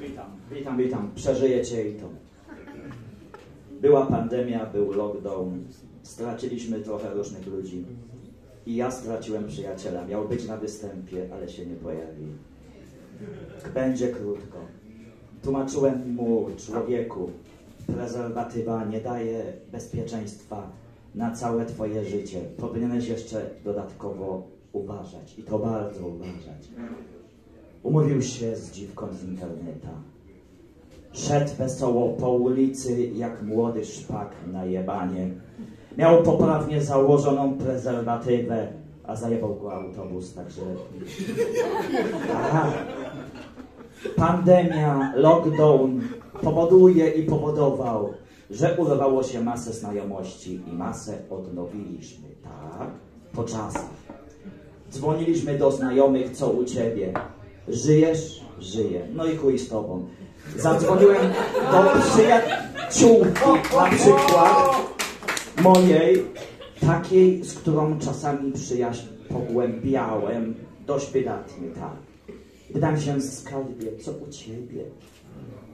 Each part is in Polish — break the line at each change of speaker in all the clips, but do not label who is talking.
Witam, witam, witam. Przeżyjecie i to. Była pandemia, był lockdown. Straciliśmy trochę różnych ludzi. I ja straciłem przyjaciela. Miał być na występie, ale się nie pojawił. Będzie krótko. Tłumaczyłem mu, człowieku, prezerwatywa nie daje bezpieczeństwa na całe twoje życie. Powinieneś jeszcze dodatkowo uważać. I to bardzo uważać. Umówił się z dziwką z interneta. Szedł wesoło po ulicy jak młody szpak na jebanie. Miał poprawnie założoną prezerwatywę, a zajebał go autobus, także... Aha. Pandemia, lockdown powoduje i powodował, że urwało się masę znajomości i masę odnowiliśmy, tak? Po czasach. Dzwoniliśmy do znajomych, co u ciebie. Żyjesz? Żyję. No i chuj z tobą. Zadzwoniłem do przyjaciółki na przykład mojej, takiej, z którą czasami przyjaźń pogłębiałem, dość wydatnie, tak. Pytam się skarbie, co u ciebie?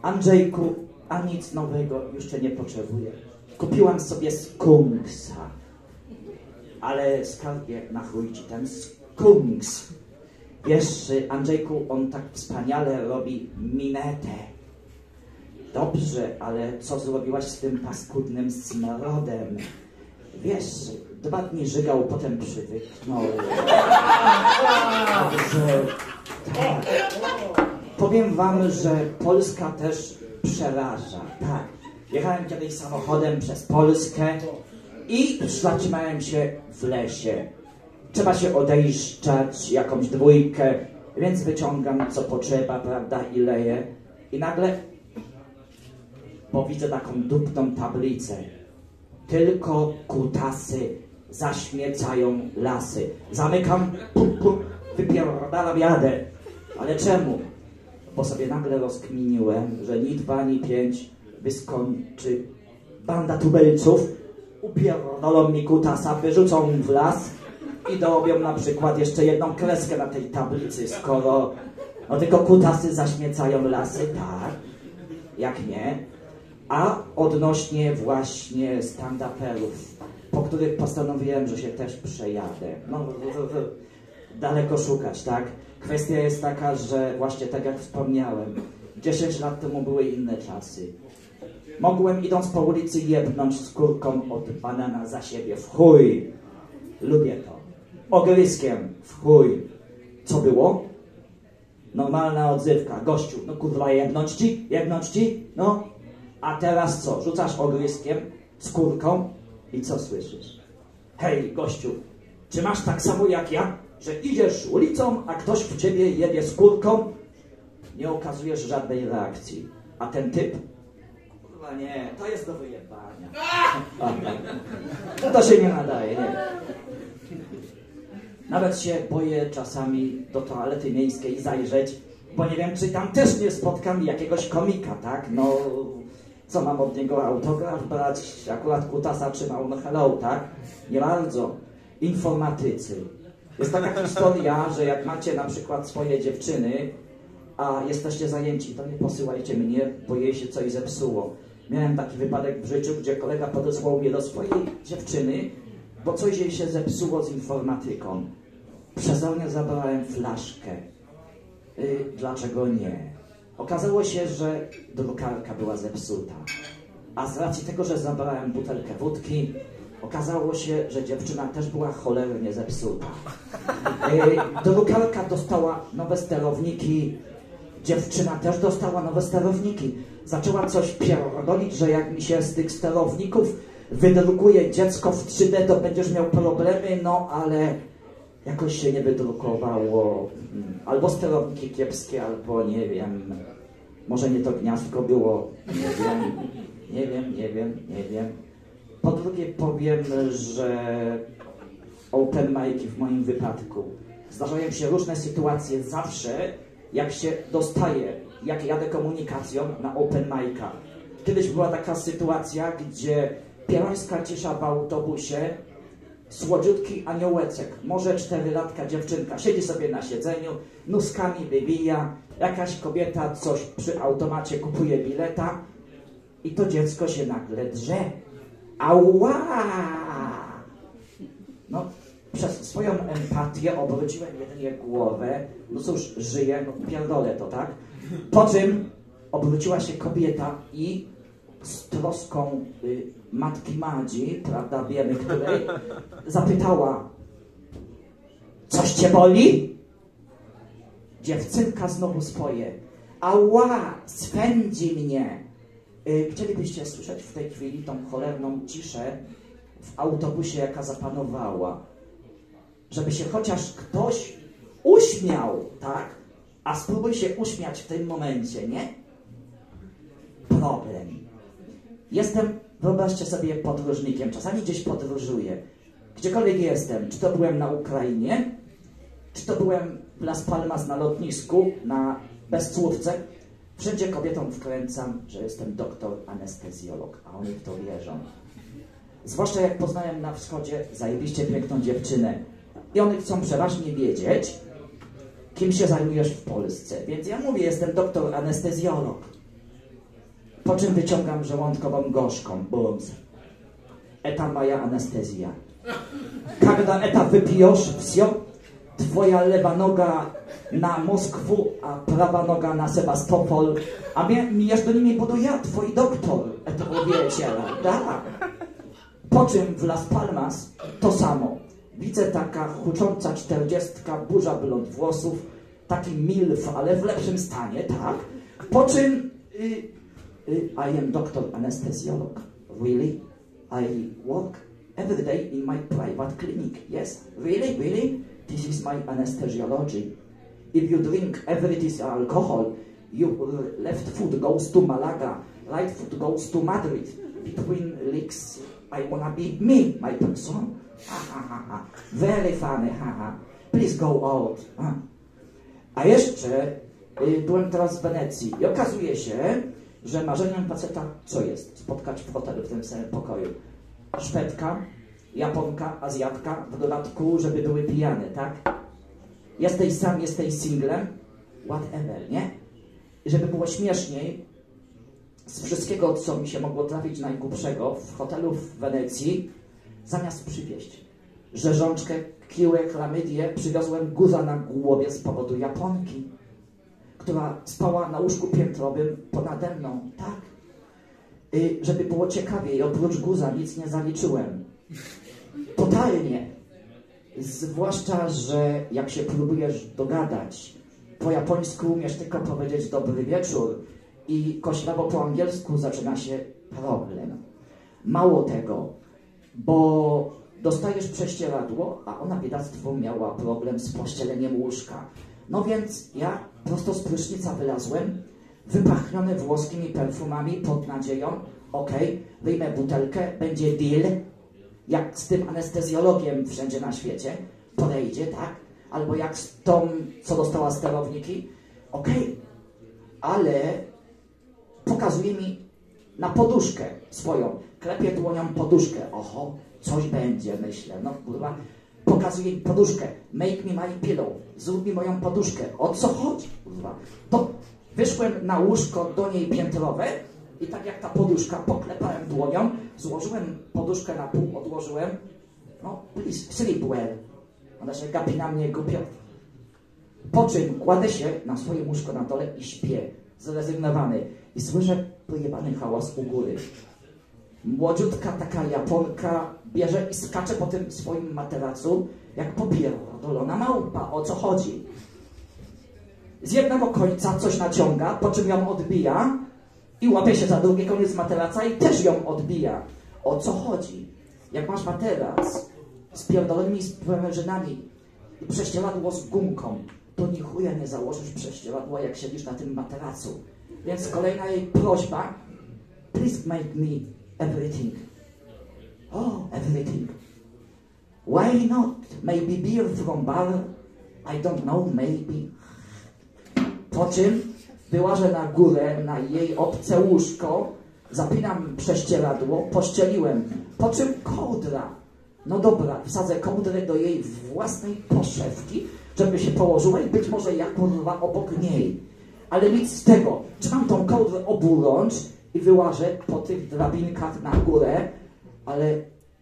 Andrzejku, a nic nowego jeszcze nie potrzebuję. Kupiłam sobie skunksa. Ale skarbie, na chuj ci ten skunks. Wiesz, Andrzejku, on tak wspaniale robi minetę. Dobrze, ale co zrobiłaś z tym paskudnym smrodem? Wiesz, dwa dni żygał, potem przywyknął. Także, tak. Powiem wam, że Polska też przeraża. Tak. Jechałem kiedyś samochodem przez Polskę i zatrzymałem się w lesie. Trzeba się odejszczać, jakąś dwójkę, więc wyciągam co potrzeba, prawda, i leję. I nagle, bo widzę taką dupną tablicę. Tylko kutasy zaśmiecają lasy. Zamykam, pum, pum, wypierdalam, jadę. Ale czemu? Bo sobie nagle rozkminiłem, że ni dwa, ni pięć wyskoczy banda tubelców, upierdolą mi kutasa, wyrzucą w las i dorobią na przykład jeszcze jedną kreskę na tej tablicy, skoro no tylko kutasy zaśmiecają lasy, tak, jak nie. A odnośnie właśnie stand-uperów, po których postanowiłem, że się też przejadę. No, daleko szukać, tak? Kwestia jest taka, że właśnie tak jak wspomniałem, 10 lat temu były inne czasy. Mogłem idąc po ulicy jebnąć skórką od banana za siebie. W chuj! Lubię to. Ogryskiem. W chuj. Co było? Normalna odzywka. Gościu, no kurwa, jebnąć ci? Jebnąć ci? No. A teraz co? Rzucasz ogryskiem, skórką i co słyszysz? Hej, gościu, czy masz tak samo jak ja, że idziesz ulicą, a ktoś w ciebie jebie skórką? Nie okazujesz żadnej reakcji. A ten typ Kurwa nie, to jest do wyjebania. To się nie nadaje, nie. Nawet się boję czasami do toalety miejskiej zajrzeć, bo nie wiem, czy tam też nie spotkam jakiegoś komika, tak? No, co mam od niego autograf brać? Akurat kutasa trzymał, no hello, tak? Nie bardzo. Informatycy. Jest taka historia, że jak macie na przykład swoje dziewczyny, a jesteście zajęci, to nie posyłajcie mnie, bo jej się coś zepsuło. Miałem taki wypadek w życiu, gdzie kolega podesłał mnie do swojej dziewczyny, bo coś jej się zepsuło z informatyką. Przezornie zabrałem flaszkę. Y, dlaczego nie? Okazało się, że drukarka była zepsuta. A z racji tego, że zabrałem butelkę wódki, okazało się, że dziewczyna też była cholernie zepsuta. Drukarka dostała nowe sterowniki, dziewczyna też dostała nowe sterowniki. Zaczęła coś pierdolić, że jak mi się z tych sterowników wydrukuje dziecko w 3D, to będziesz miał problemy, no ale jakoś się nie wydrukowało. Albo sterowniki kiepskie, albo nie wiem, może nie to gniazdko było, nie wiem, nie wiem, nie wiem, nie wiem. Po drugie powiem, że open mic'i w moim wypadku. Zdarzają się różne sytuacje zawsze, jak się dostaje, jak jadę komunikacją na open mic'a. Kiedyś była taka sytuacja, gdzie pierońska cisza w autobusie słodziutki aniołeczek, może czterylatka dziewczynka, siedzi sobie na siedzeniu, nóżkami wywija, jakaś kobieta coś przy automacie kupuje bileta i to dziecko się nagle drze. Ała! No, przez swoją empatię obróciłem jedynie głowę, no cóż, żyję, no pierdolę to, tak? Po czym obróciła się kobieta i z troską y, matki Madzi, prawda, wiemy której, zapytała, coś cię boli? Dziewczynka znowu swoje. Ała, swędzi mnie. Y, chcielibyście słyszeć w tej chwili tą cholerną ciszę w autobusie, jaka zapanowała. Żeby się chociaż ktoś uśmiał, tak? A spróbuj się uśmiać w tym momencie, nie? Problem. Jestem, wyobraźcie sobie, podróżnikiem. Czasami gdzieś podróżuję. Gdziekolwiek jestem, czy to byłem na Ukrainie, czy to byłem w Las Palmas na lotnisku, na bezcłówce, Wszędzie kobietom wkręcam, że jestem doktor anestezjolog, a oni w to wierzą. Zwłaszcza jak poznałem na wschodzie zajebiście piękną dziewczynę. I oni chcą przeważnie wiedzieć, kim się zajmujesz w Polsce. Więc ja mówię, jestem doktor anestezjolog. Po czym wyciągam żołądkową gorzką, bums. Eta moja anestezja. Kada eta wypijesz, wsio, twoja lewa noga na Moskwę, a prawa noga na Sebastopol, a jeszcze nimi budu ja, twój doktor, to wiecie, tak. Po czym w Las Palmas to samo. Widzę taka hucząca czterdziestka, burza blond włosów, taki milf, ale w lepszym stanie, tak? Po czym y, y, I am doctor anesthesiolog. Really? I work every day in my private clinic. Yes? Really? Really? This is my anesthesiology. If you drink every this alcohol, your left foot goes to Malaga, right foot goes to Madrid. Between legs, I wanna be me, my person. Very funny, ha, ha. Please go out. A jeszcze y, byłem teraz w Wenecji i okazuje się, że marzeniem faceta co jest? Spotkać w hotelu w tym samym pokoju. Szwedka, Japonka, Azjatka, w dodatku, żeby były pijane, tak? Jesteś sam, jesteś singlem, whatever, nie? Żeby było śmieszniej, z wszystkiego, co mi się mogło trafić najgłupszego w hotelu w Wenecji, zamiast przywieźć rzeżączkę, kiłę, chlamydię, przywiozłem guza na głowie z powodu Japonki, która spała na łóżku piętrowym ponade mną, tak? I żeby było ciekawiej, oprócz guza nic nie zaliczyłem. Totalnie. Zwłaszcza, że jak się próbujesz dogadać, po japońsku umiesz tylko powiedzieć dobry wieczór i koślawo po angielsku zaczyna się problem. Mało tego, bo dostajesz prześcieradło, a ona biedactwo miała problem z pościeleniem łóżka. No więc ja prosto z prysznica wylazłem, wypachniony włoskimi perfumami pod nadzieją, okej, okay, wyjmę butelkę, będzie deal, jak z tym anestezjologiem wszędzie na świecie, podejdzie, tak? Albo jak z tą, co dostała sterowniki, okej, okay, ale pokazuje mi na poduszkę swoją, klepie dłonią poduszkę, oho, coś będzie, myślę, no kurwa, pokazuje mi poduszkę, make me my pillow, zrób mi moją poduszkę, o co chodzi, kurwa, to wyszłem na łóżko do niej piętrowe i tak jak ta poduszka, poklepałem dłonią, złożyłem poduszkę na pół, odłożyłem, no please, sleep well, ona się gapi na mnie głupio, po czym kładę się na swoje łóżko na dole i śpię, zrezygnowany i słyszę pojebany hałas u góry. Młodziutka taka Japonka bierze i skacze po tym swoim materacu, jak popierdolona małpa. O co chodzi? Z jednego końca coś naciąga, po czym ją odbija i łapie się za drugi koniec materaca i też ją odbija. O co chodzi? Jak masz materac z pierdolonymi sprężynami i prześcieradło z gumką, to ni chuja nie założysz prześcieradła, jak siedzisz na tym materacu. Więc kolejna jej prośba, please make me everything. Oh, everything. Why not? Maybe beer from bar? I don't know, maybe. Po czym wyłażę na górę, na jej obce łóżko, zapinam prześcieradło, pościeliłem. Po czym kołdra. No dobra, wsadzę kołdrę do jej własnej poszewki, żeby się położyła i być może ja kurwa obok niej. Ale nic z tego. Trzymam tą kołdrę oburącz i wyłażę po tych drabinkach na górę, ale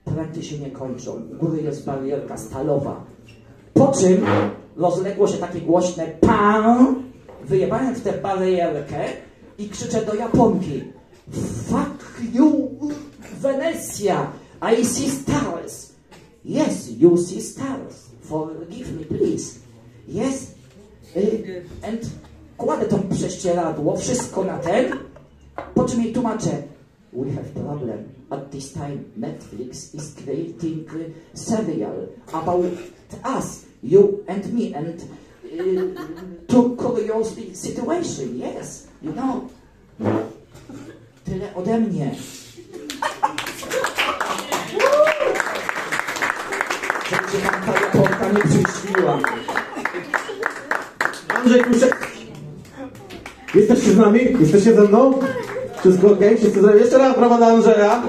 pręty się nie kończą. U góry jest barierka stalowa. Po czym rozległo się takie głośne PAM. Wyjebałem w tę barierkę i krzyczę do Japonki. Fuck you, Venecja! I see stars. Yes, you see stars. Forgive me, please. Yes. Y, and kładę to prześcieradło, wszystko na ten, po czym jej tłumaczę. We have problem. At this time, Netflix is creating serial about us, you and me, and to curious situation. Yes, you know. Tyle ode mnie. Żeby się tam ta Japonka nie przyszliła.
Andrzej Kruszek. Jesteście z nami? Jesteście ze mną? Wszystko ok? Wszyscy zdrowi? Jeszcze raz brawa dla Andrzeja.